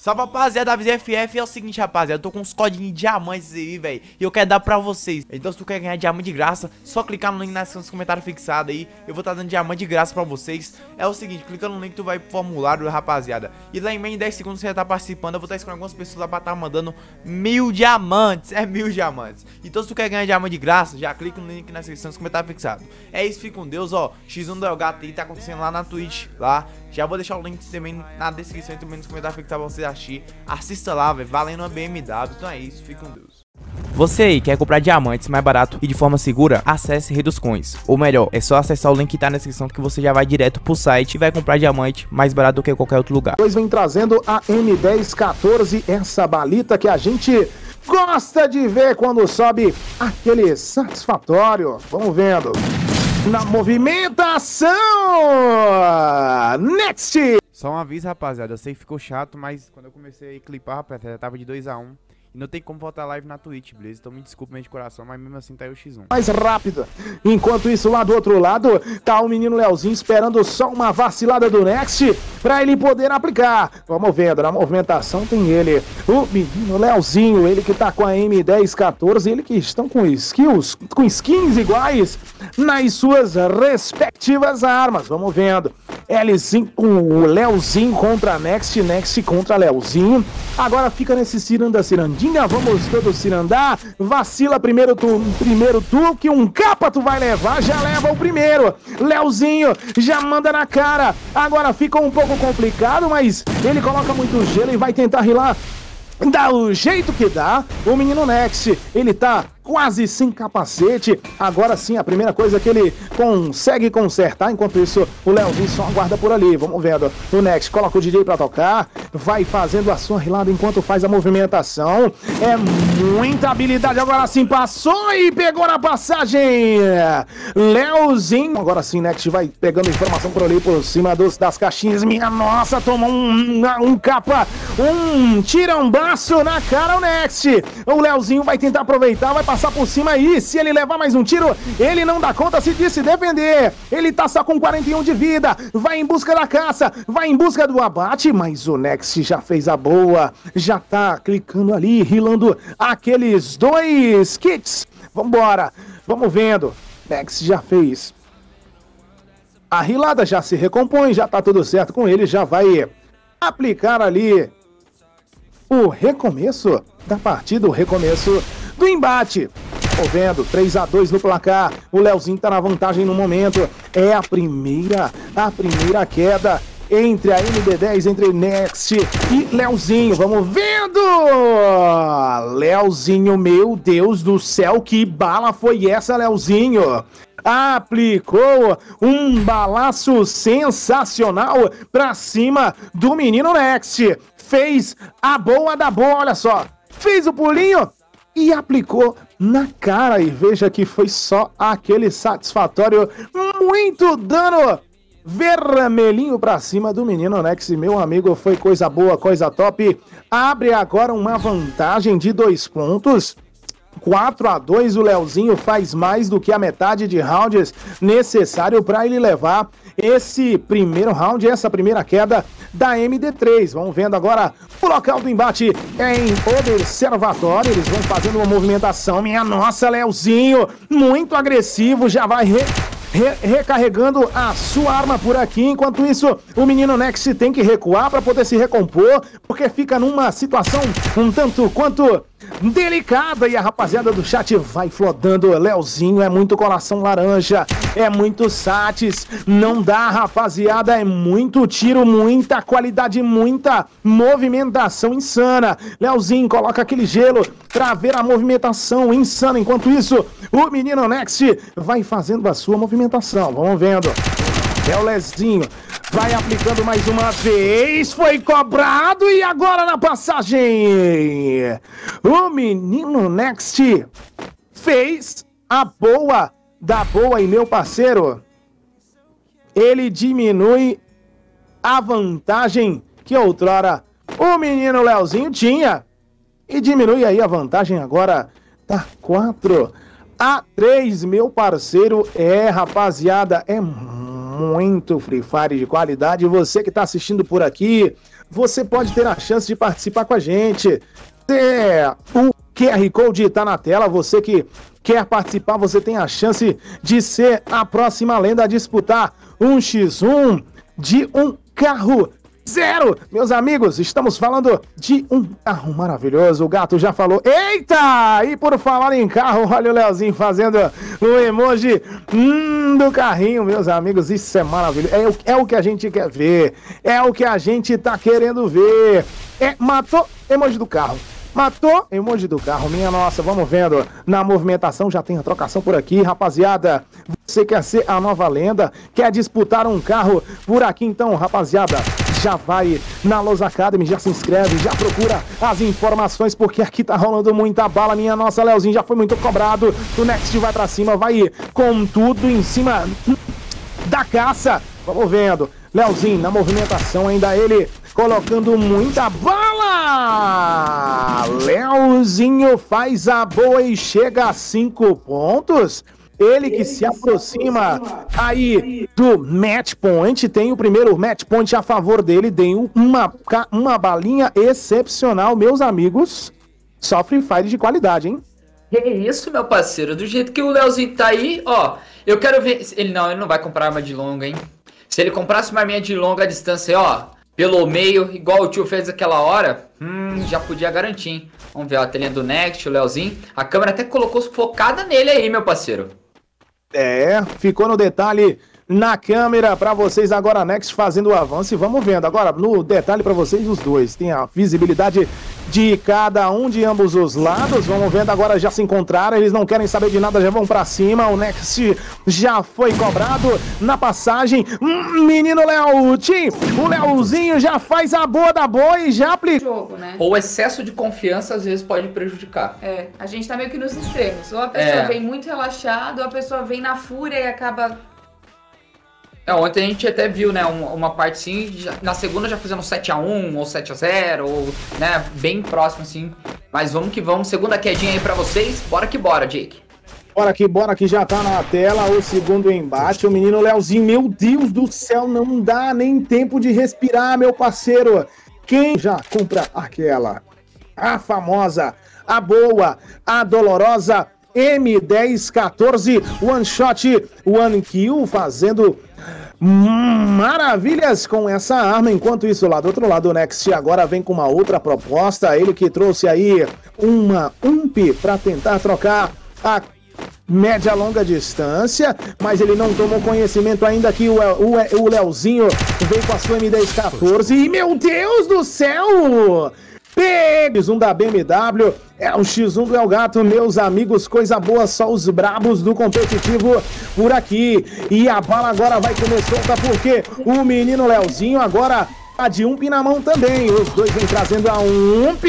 Salve rapaziada, da FF é o seguinte rapaziada, eu tô com uns de diamantes aí, velho E eu quero dar pra vocês. Então se tu quer ganhar diamante de graça, só clicar no link nos comentários fixados aí Eu vou estar tá dando diamante de graça pra vocês. É o seguinte, clica no link tu vai pro formulário, rapaziada. E lá em menos de 10 segundos você já tá participando Eu vou estar tá escolhendo algumas pessoas lá pra estar tá mandando mil diamantes É mil diamantes. Então se tu quer ganhar diamante de graça, já clica no link na descrição dos comentários fixados É isso, fica com Deus, ó X1 do aí tá acontecendo lá na Twitch, lá Já vou deixar o link também na descrição e também nos comentários pra vocês assistir Assista lá, velho, valendo uma BMW. Então é isso, fique com Deus. Você aí quer comprar diamantes mais barato e de forma segura? Acesse Reduzcoins. Ou melhor, é só acessar o link que tá na descrição que você já vai direto pro site e vai comprar diamante mais barato do que qualquer outro lugar. Pois vem trazendo a M1014, essa balita que a gente gosta de ver quando sobe aquele satisfatório. Vamos vendo. Na movimentação! Next! Só um aviso, rapaziada. Eu sei que ficou chato, mas quando eu comecei a clipar, rapaziada, tava de 2x1. E não tem como voltar live na Twitch, beleza? Então me desculpe de coração, mas mesmo assim tá aí o X1. Mais rápido. Enquanto isso, lá do outro lado, tá o menino Leozinho esperando só uma vacilada do Next pra ele poder aplicar. Vamos vendo, na movimentação tem ele. O menino Leozinho, ele que tá com a M1014, ele que estão com skills, com skins iguais nas suas respectivas armas. Vamos vendo. Lzinho com o Leozinho contra Next, Next contra Leozinho. Agora fica nesse ciranda cirandinha, vamos todos cirandar. Vacila primeiro tu, primeiro tu, que um capa tu vai levar, já leva o primeiro. Leozinho já manda na cara. Agora fica um pouco complicado, mas ele coloca muito gelo e vai tentar rilar dá o jeito que dá. O menino Next, ele tá quase sem capacete. Agora sim, a primeira coisa que ele consegue consertar. Enquanto isso, o Leozinho só aguarda por ali. Vamos vendo. O Next coloca o DJ pra tocar. Vai fazendo a sua rilada enquanto faz a movimentação. É muita habilidade. Agora sim, passou e pegou na passagem. Leozinho. Agora sim, Next vai pegando informação por ali, por cima dos, das caixinhas. Minha nossa, tomou um, um capa. Um tira braço na cara o Next. O Leozinho vai tentar aproveitar, vai passar passar por cima aí. Se ele levar mais um tiro, ele não dá conta se de se defender. Ele tá só com 41 de vida. Vai em busca da caça, vai em busca do abate. Mas o Nex já fez a boa. Já tá clicando ali, rilando aqueles dois kits. Vambora, vamos vendo. Nex já fez. A rilada já se recompõe, já tá tudo certo com ele, já vai aplicar ali o recomeço da partida, o recomeço do embate. Movendo 3 a 2 no placar. O Leozinho tá na vantagem no momento. É a primeira, a primeira queda entre a MD10, entre Next e Leozinho. Vamos vendo! Leozinho, meu Deus do céu, que bala foi essa, Leozinho? Aplicou um balaço sensacional pra cima do menino Next. Fez a boa da boa, olha só. Fez o pulinho, e aplicou na cara. E veja que foi só aquele satisfatório. Muito dano vermelhinho pra cima do menino Nex. Meu amigo, foi coisa boa, coisa top. Abre agora uma vantagem de dois pontos. 4 a 2 o Leozinho faz mais do que a metade de rounds necessário para ele levar esse primeiro round, essa primeira queda da MD3. Vamos vendo agora o local do embate é em observatório. Eles vão fazendo uma movimentação. Minha nossa, Leozinho, muito agressivo, já vai re Re recarregando a sua arma por aqui. Enquanto isso, o menino Nex tem que recuar para poder se recompor, porque fica numa situação um tanto quanto delicada e a rapaziada do chat vai flodando. Leozinho é muito coração laranja, é muito satis, não dá, rapaziada, é muito tiro, muita qualidade, muita movimentação insana. Leozinho coloca aquele gelo pra ver a movimentação insana. Enquanto isso, o menino Next vai fazendo a sua movimentação. Vamos vendo. É o Lezinho Vai aplicando mais uma vez. Foi cobrado e agora na passagem. O menino Next fez a boa da boa e meu parceiro. Ele diminui a vantagem que outrora o menino Leozinho tinha. E diminui aí a vantagem agora. Tá 4 a 3, meu parceiro. É, rapaziada, é muito Free Fire de qualidade. Você que está assistindo por aqui, você pode ter a chance de participar com a gente. É, o QR Code está na tela, você que quer participar, você tem a chance de ser a próxima lenda a disputar um X1 de um carro zero. Meus amigos, estamos falando de um carro maravilhoso. O gato já falou. Eita! E por falar em carro, olha o Leozinho fazendo o emoji hum, do carrinho, meus amigos. Isso é maravilhoso. É o, é o que a gente quer ver. É o que a gente tá querendo ver. É, matou emoji do carro. Matou emoji do carro, minha nossa, vamos vendo. Na movimentação já tem a trocação por aqui, rapaziada. Você quer ser a nova lenda? Quer disputar um carro por aqui então, rapaziada? Já vai na Los Academy, já se inscreve, já procura as informações, porque aqui tá rolando muita bala, minha nossa. Leozinho já foi muito cobrado. O Next vai para cima, vai com tudo em cima da caça. Vamos vendo. Leozinho na movimentação, ainda ele colocando muita bala. Leozinho faz a boa e chega a cinco pontos. Ele que se aproxima aí do match point, tem o primeiro match point a favor dele, tem uma, uma balinha excepcional, meus amigos. Só Free Fire de qualidade, hein? Que isso, meu parceiro, do jeito que o Leozinho tá aí, ó, eu quero ver, ele não, ele não vai comprar arma de longa, hein? Se ele comprasse uma arminha de longa distância, ó, pelo meio, igual o tio fez aquela hora, hum, já podia garantir, hein? Vamos ver a telinha do Next, o Leozinho. A câmera até colocou focada nele aí, meu parceiro. É, ficou no detalhe na câmera para vocês agora Next fazendo o avanço e vamos vendo. Agora no detalhe para vocês os dois, tem a visibilidade de cada um de ambos os lados. Vamos vendo agora já se encontraram, eles não querem saber de nada, já vão para cima. O Next já foi cobrado na passagem. Hum, menino Léo, Tim, o Léozinho já faz a boa da boa e já aplicou. Né? Ou excesso de confiança às vezes pode prejudicar. É, a gente tá meio que nos extremos. Ou a pessoa é. vem muito relaxado, ou a pessoa vem na fúria e acaba é, ontem a gente até viu, né, uma, uma parte já, na segunda já fazendo 7x1 ou 7x0, ou, né, bem próximo assim. Mas vamos que vamos, segunda quedinha aí pra vocês, bora que bora, Jake. Bora que bora que já tá na tela o segundo embate, o menino Leozinho, meu Deus do céu, não dá nem tempo de respirar, meu parceiro. Quem já compra aquela? A famosa, a boa, a dolorosa M1014 One Shot One Kill fazendo maravilhas com essa arma. Enquanto isso, lá do outro lado, o Next agora vem com uma outra proposta. Ele que trouxe aí uma UMP para tentar trocar a média longa distância, mas ele não tomou conhecimento ainda que o, o, o Leozinho veio com a sua M1014 e meu Deus do céu! PMs, um da BMW, é o X1 do El Gato, meus amigos, coisa boa, só os brabos do competitivo por aqui. E a bala agora vai comer solta porque o menino Leozinho agora de Ump na mão também. Os dois vêm trazendo a Ump.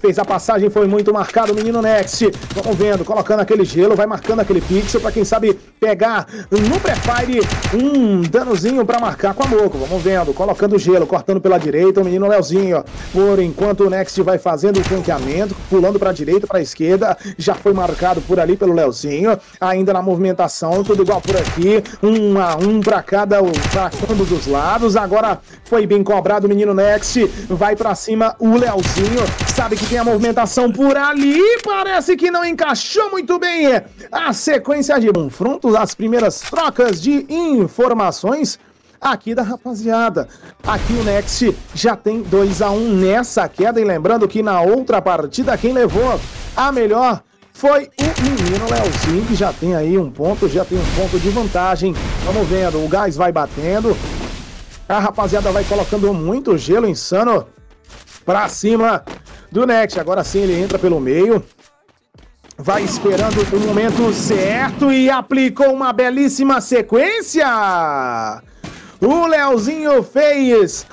Fez a passagem, foi muito marcado o menino Next. Vamos vendo, colocando aquele gelo, vai marcando aquele pixel para quem sabe pegar no pré-fire um danozinho para marcar com a Moco. Vamos vendo, colocando gelo, cortando pela direita o menino Leozinho. Por enquanto o Next vai fazendo o flanqueamento, pulando para direita, para esquerda. Já foi marcado por ali pelo Leozinho. Ainda na movimentação, tudo igual por aqui. Um a um para cada, para ambos os lados. Agora foi bem cobrado cobrado o menino Next. Vai para cima o Leozinho. Sabe que tem a movimentação por ali. Parece que não encaixou muito bem a sequência de confrontos, as primeiras trocas de informações aqui da rapaziada. Aqui o Next já tem 2 a 1 um nessa queda. E lembrando que na outra partida, quem levou a melhor foi o menino Leozinho, que já tem aí um ponto, já tem um ponto de vantagem. Vamos vendo, o gás vai batendo, a rapaziada vai colocando muito gelo insano pra cima do Next. Agora sim ele entra pelo meio. Vai esperando o momento certo e aplicou uma belíssima sequência. O Leozinho fez.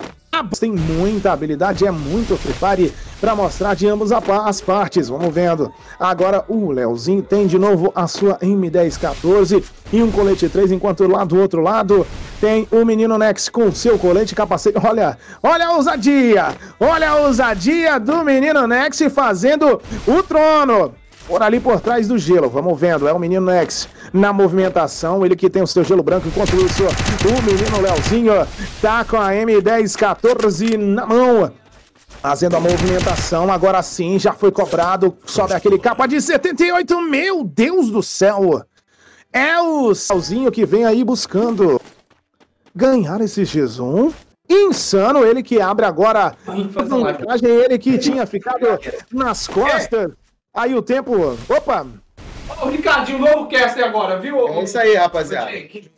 Tem muita habilidade, é muito Free Fire para mostrar de ambas as partes. Vamos vendo. Agora o Leozinho tem de novo a sua M1014 e um colete 3, enquanto lá do outro lado tem o menino Nex com seu colete capacete. Olha, olha a ousadia! Olha a ousadia do menino Nex fazendo o trono. por ali por trás do gelo. Vamos vendo, é o menino Nex na movimentação, ele que tem o seu gelo branco, enquanto isso o menino Leozinho tá com a M1014 na mão. Fazendo a movimentação, agora sim, já foi cobrado, sobe aquele capa de 78, meu Deus do céu! É o Salzinho que vem aí buscando ganhar esse X1. Insano, ele que abre agora a vantagem, ele que tinha ficado nas costas. Aí o tempo. Opa! Ô, Ricardinho, novo caster agora, viu? É isso aí, rapaziada. Jake,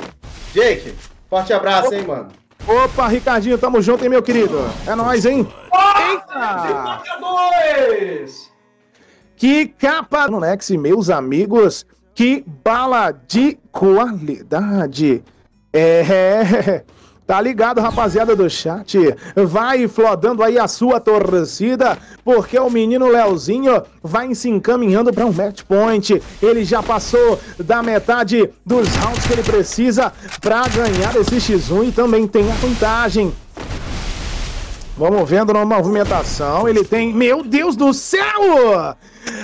Jake forte abraço, hein, mano. Opa, Ricardinho, tamo junto, hein, meu querido? É nóis, hein? Eita! Que capa no Nex, meus amigos. Que bala de qualidade. É. Tá ligado, rapaziada do chat? Vai flodando aí a sua torcida, porque o menino Leozinho vai se encaminhando para um match point. Ele já passou da metade dos rounds que ele precisa para ganhar esse X1 e também tem a vantagem. Vamos vendo na movimentação. Ele tem. Meu Deus do céu!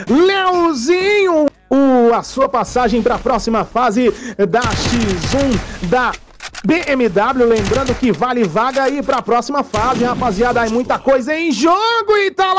Leozinho! O, a sua passagem para a próxima fase da X1 da BMW, lembrando que vale vaga aí pra próxima fase, rapaziada. Aí muita coisa em jogo e tá